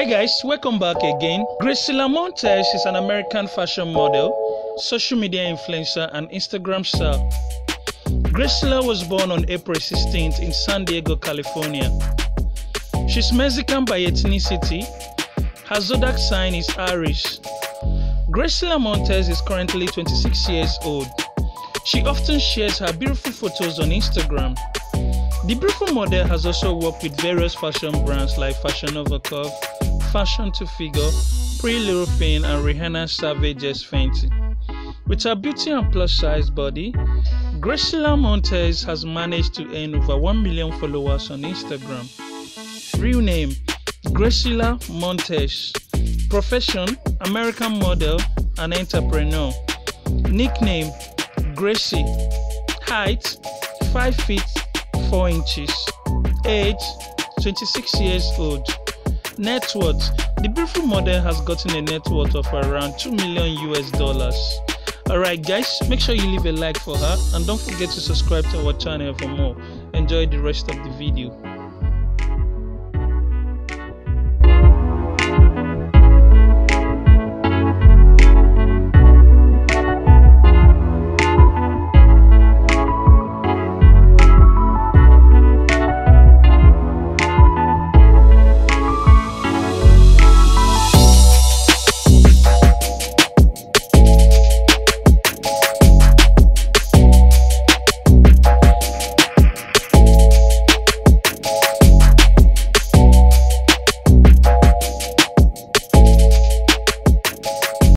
Hi guys, welcome back again. Graciela Montes is an American fashion model, social media influencer, and Instagram star. Graciela was born on April 16th in San Diego, California. She's Mexican by ethnicity. Her zodiac sign is Aries. Graciela Montes is currently 26 years old. She often shares her beautiful photos on Instagram. The beautiful model has also worked with various fashion brands like Fashion Nova Curve, Fashion to Figure, Pretty Little Thing, and Rihanna Savage X Fenty. With her beauty and plus size body, Graciela Montes has managed to earn over 1 million followers on Instagram. Real name Graciela Montes. Profession American model and entrepreneur. Nickname Gracie. Height 5 feet 4 inches. Age 26 years old. Net worth The beautiful model has gotten a net worth of around 2 million US dollars. Alright, guys, make sure you leave a like for her and don't forget to subscribe to our channel for more. Enjoy the rest of the video.